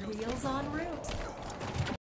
Wheels on route.